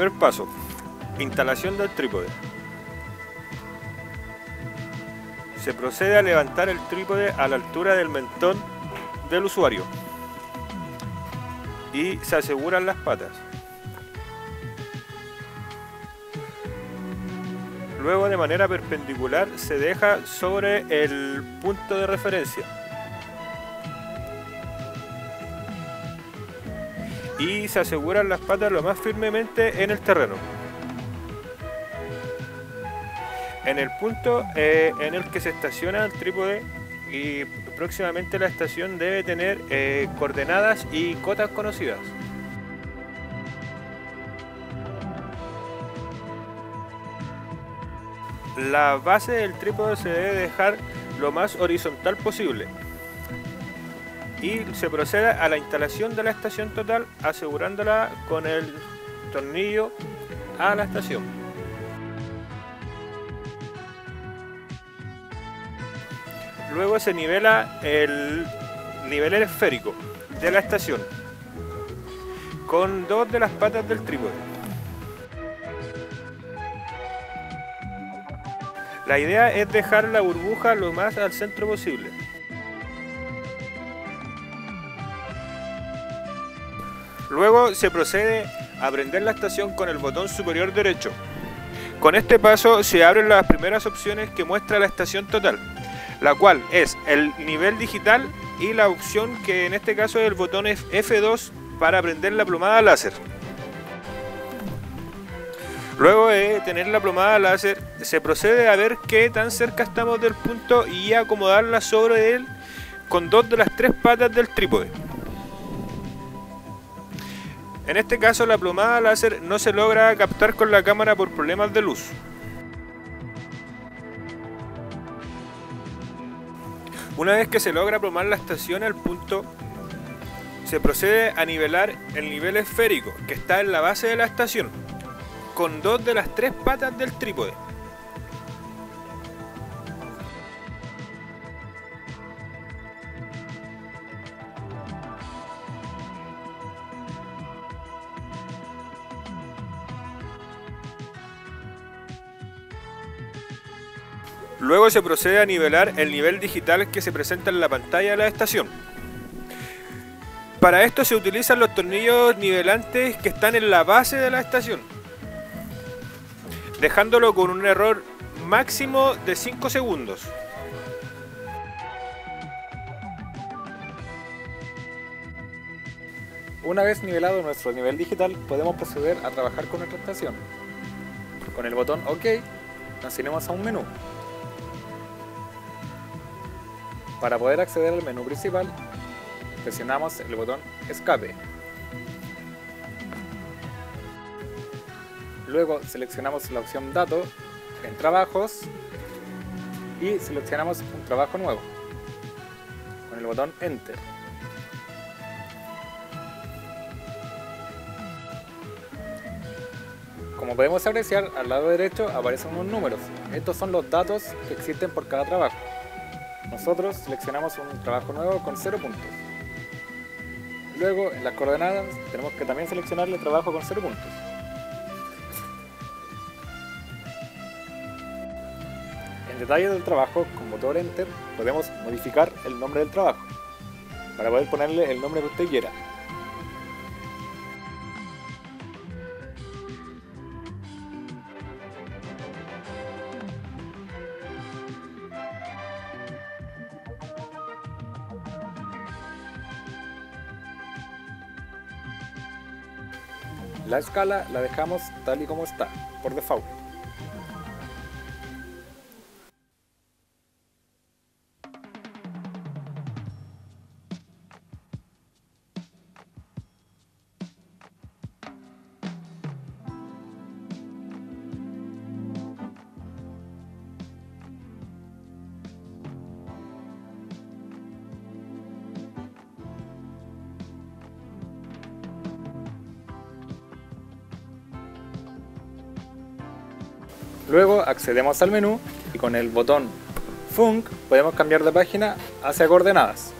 Primer paso, instalación del trípode. Se procede a levantar el trípode a la altura del mentón del usuario y se aseguran las patas. Luego de manera perpendicular se deja sobre el punto de referencia. Y se aseguran las patas lo más firmemente en el terreno. En el punto eh, en el que se estaciona el trípode y próximamente la estación debe tener eh, coordenadas y cotas conocidas. La base del trípode se debe dejar lo más horizontal posible y se procede a la instalación de la estación total asegurándola con el tornillo a la estación. Luego se nivela el nivel esférico de la estación con dos de las patas del trípode. La idea es dejar la burbuja lo más al centro posible. Luego se procede a prender la estación con el botón superior derecho. Con este paso se abren las primeras opciones que muestra la estación total la cual es el nivel digital y la opción que en este caso es el botón F2 para prender la plomada láser. Luego de tener la plomada láser, se procede a ver qué tan cerca estamos del punto y acomodarla sobre él con dos de las tres patas del trípode. En este caso la plomada láser no se logra captar con la cámara por problemas de luz. Una vez que se logra plomar la estación al punto, se procede a nivelar el nivel esférico que está en la base de la estación con dos de las tres patas del trípode. Luego se procede a nivelar el nivel digital que se presenta en la pantalla de la estación. Para esto se utilizan los tornillos nivelantes que están en la base de la estación, dejándolo con un error máximo de 5 segundos. Una vez nivelado nuestro nivel digital, podemos proceder a trabajar con nuestra estación. Con el botón OK, nos iremos a un menú. Para poder acceder al menú principal, presionamos el botón Escape. Luego seleccionamos la opción Dato en Trabajos y seleccionamos un trabajo nuevo con el botón Enter. Como podemos apreciar, al lado derecho aparecen unos números. Estos son los datos que existen por cada trabajo. Nosotros seleccionamos un trabajo nuevo con 0 puntos. Luego, en las coordenadas, tenemos que también seleccionar el trabajo con 0 puntos. En detalle del trabajo, con motor Enter, podemos modificar el nombre del trabajo para poder ponerle el nombre que usted quiera. Escala la dejamos tal y como está, por default. Luego accedemos al menú y con el botón Func podemos cambiar de página hacia coordenadas.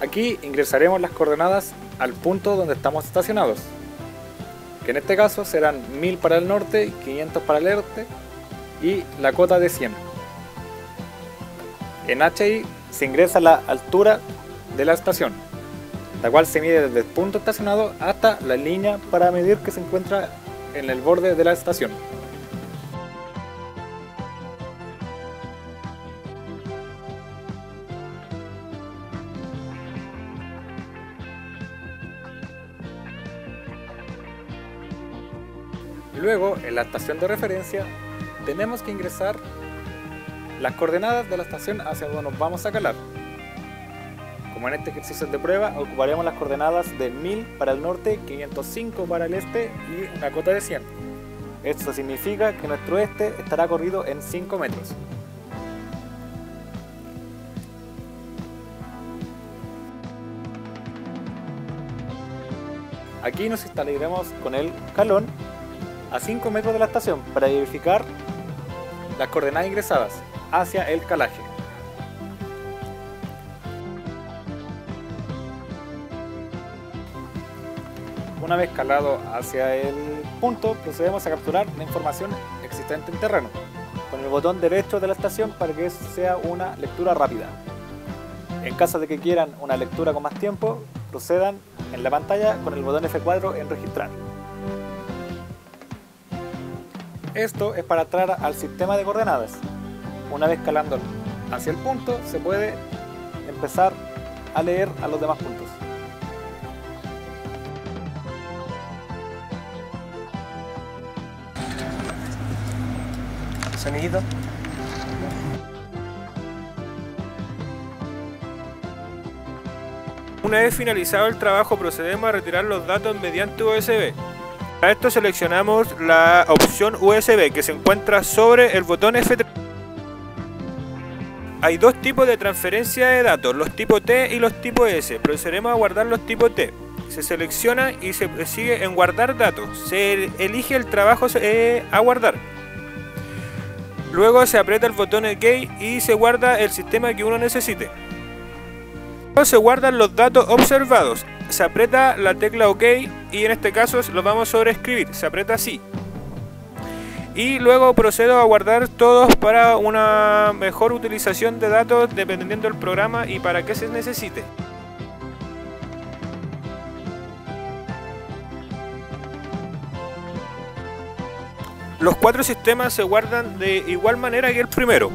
Aquí ingresaremos las coordenadas al punto donde estamos estacionados. que en este caso serán 1000 para el norte, 500 para el este y la cota de 100. En HI se ingresa la altura de la estación, la cual se mide desde el punto estacionado hasta la línea para medir que se encuentra en el borde de la estación. La estación de referencia, tenemos que ingresar las coordenadas de la estación hacia donde nos vamos a calar. Como en este ejercicio de prueba, ocuparemos las coordenadas de 1000 para el norte, 505 para el este y una cota de 100. Esto significa que nuestro este estará corrido en 5 metros. Aquí nos instalaremos con el calón a 5 metros de la estación para verificar las coordenadas ingresadas hacia el calaje. Una vez calado hacia el punto, procedemos a capturar la información existente en terreno con el botón derecho de la estación para que sea una lectura rápida. En caso de que quieran una lectura con más tiempo, procedan en la pantalla con el botón F4 en registrar. Esto es para entrar al sistema de coordenadas. Una vez calando hacia el punto, se puede empezar a leer a los demás puntos. Sonidito. Una vez finalizado el trabajo procedemos a retirar los datos mediante USB. Para esto seleccionamos la opción USB que se encuentra sobre el botón F3. Hay dos tipos de transferencia de datos, los tipo T y los tipo S. Procederemos a guardar los tipo T. Se selecciona y se sigue en guardar datos. Se elige el trabajo eh, a guardar. Luego se aprieta el botón OK y se guarda el sistema que uno necesite. Luego se guardan los datos observados. Se aprieta la tecla OK y en este caso lo vamos a sobreescribir. Se aprieta así. Y luego procedo a guardar todos para una mejor utilización de datos dependiendo del programa y para qué se necesite. Los cuatro sistemas se guardan de igual manera que el primero.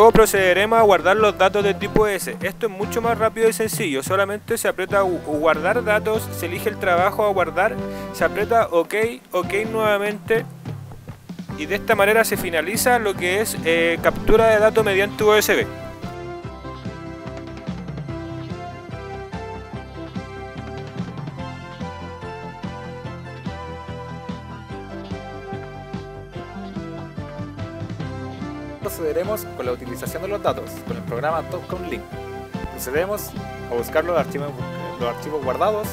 Luego procederemos a guardar los datos de tipo S. Esto es mucho más rápido y sencillo. Solamente se aprieta guardar datos, se elige el trabajo a guardar, se aprieta OK, OK nuevamente y de esta manera se finaliza lo que es eh, captura de datos mediante USB. Con la utilización de los datos con el programa TopCon Link. Procedemos a buscar los archivos, los archivos guardados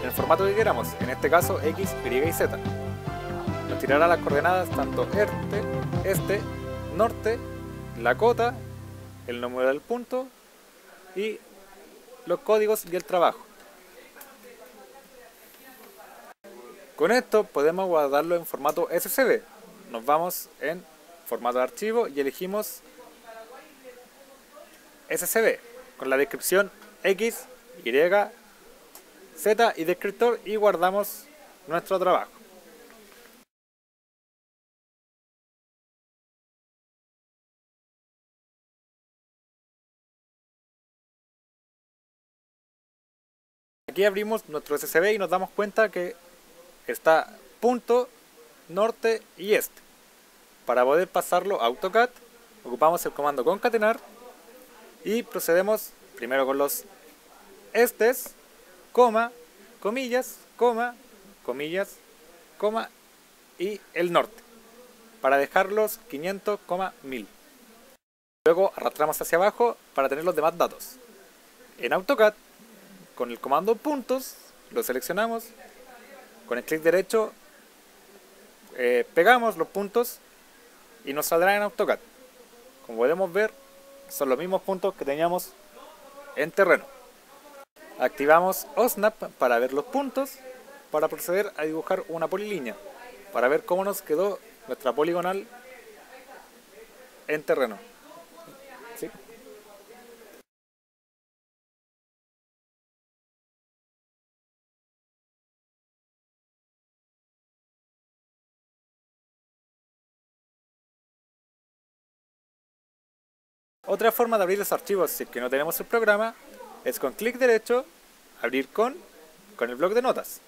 en el formato que queramos, en este caso X, Y y Z. Nos tirará las coordenadas tanto este, este, norte, la cota, el número del punto y los códigos y el trabajo. Con esto podemos guardarlo en formato SCD. Nos vamos en formato de archivo y elegimos SCD con la descripción X, Y, Z y descriptor y guardamos nuestro trabajo. Aquí abrimos nuestro SCB y nos damos cuenta que está punto, norte y este. Para poder pasarlo a AutoCAD, ocupamos el comando concatenar y procedemos primero con los estes, coma, comillas, coma, comillas, coma y el norte para dejarlos 500, 1000. Luego arrastramos hacia abajo para tener los demás datos. En AutoCAD, con el comando puntos, lo seleccionamos, con el clic derecho eh, pegamos los puntos y nos saldrá en AutoCAD. Como podemos ver, son los mismos puntos que teníamos en terreno. Activamos OSNAP para ver los puntos, para proceder a dibujar una polilínea, para ver cómo nos quedó nuestra poligonal en terreno. ¿Sí? Otra forma de abrir los archivos si es que no tenemos el programa es con clic derecho, abrir con, con el bloc de notas.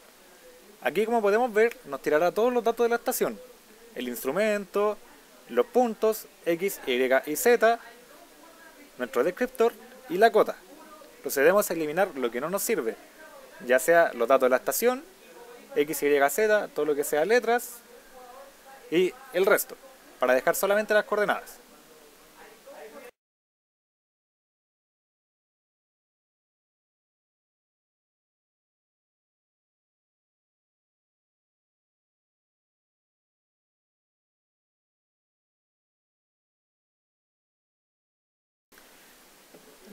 Aquí como podemos ver nos tirará todos los datos de la estación, el instrumento, los puntos X, Y y Z, nuestro descriptor y la cota. Procedemos a eliminar lo que no nos sirve, ya sea los datos de la estación, X, Y, Z, todo lo que sea letras y el resto, para dejar solamente las coordenadas.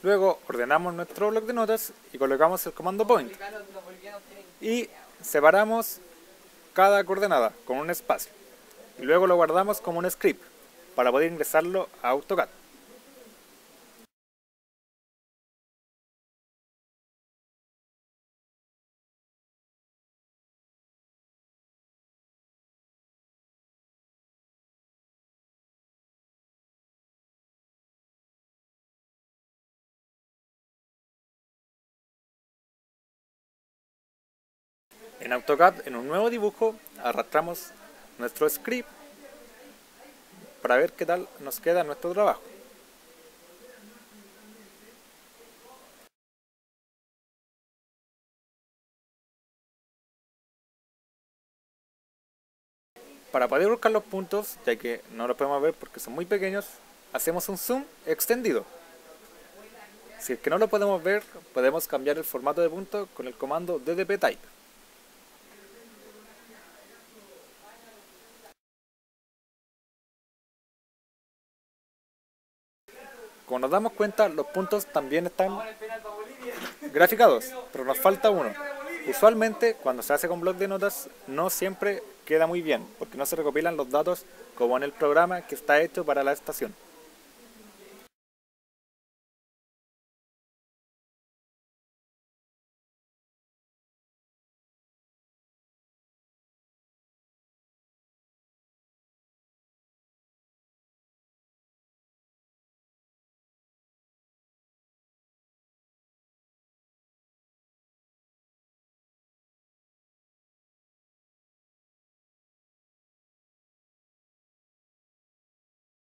Luego ordenamos nuestro bloc de notas y colocamos el comando point. Y separamos cada coordenada con un espacio. Y luego lo guardamos como un script para poder ingresarlo a AutoCAD. En AutoCAD, en un nuevo dibujo, arrastramos nuestro script para ver qué tal nos queda nuestro trabajo. Para poder buscar los puntos, ya que no los podemos ver porque son muy pequeños, hacemos un zoom extendido. Si es que no lo podemos ver, podemos cambiar el formato de punto con el comando ddptype. Como nos damos cuenta, los puntos también están graficados, pero nos falta uno. Usualmente, cuando se hace con bloc de notas, no siempre queda muy bien, porque no se recopilan los datos como en el programa que está hecho para la estación.